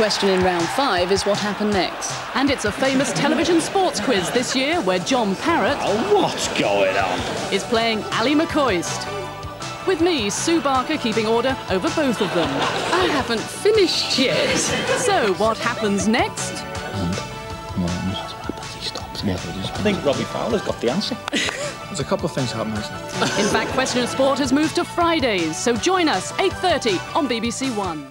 question in round five is what happened next. And it's a famous television sports quiz this year where John Parrott Oh, what's going on? is playing Ally McCoist. With me, Sue Barker, keeping order over both of them. I haven't finished yet. So, what happens next? I think Robbie Fowler's got the answer. There's a couple of things happening. In fact, Question of Sport has moved to Fridays, so join us 8:30 on BBC One.